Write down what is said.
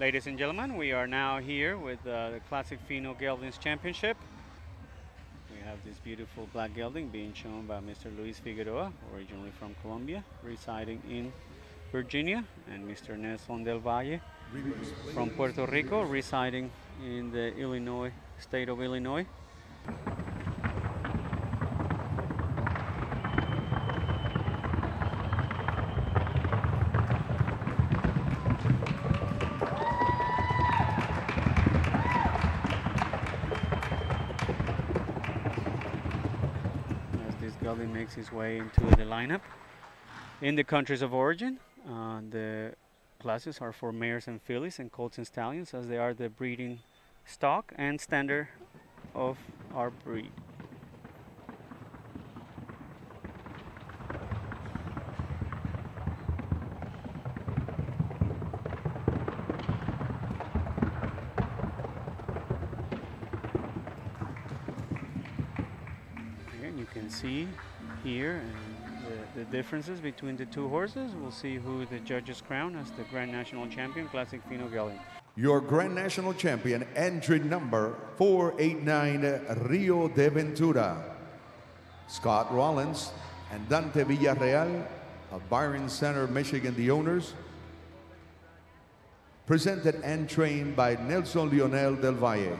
Ladies and gentlemen, we are now here with uh, the Classic Fino Geldings Championship. We have this beautiful black gelding being shown by Mr. Luis Figueroa, originally from Colombia, residing in Virginia, and Mr. Nelson del Valle from Puerto Rico, residing in the Illinois state of Illinois. Gelding makes his way into the lineup. In the countries of origin, uh, the classes are for mares and fillies and colts and stallions as they are the breeding stock and standard of our breed. You can see here uh, the, the differences between the two horses. We'll see who the judges crown as the Grand National Champion, Classic Fino Gelding. Your Grand National Champion, entry number 489, Rio de Ventura. Scott Rollins and Dante Villarreal of Byron Center, Michigan, the owners. Presented and trained by Nelson Lionel Del Valle.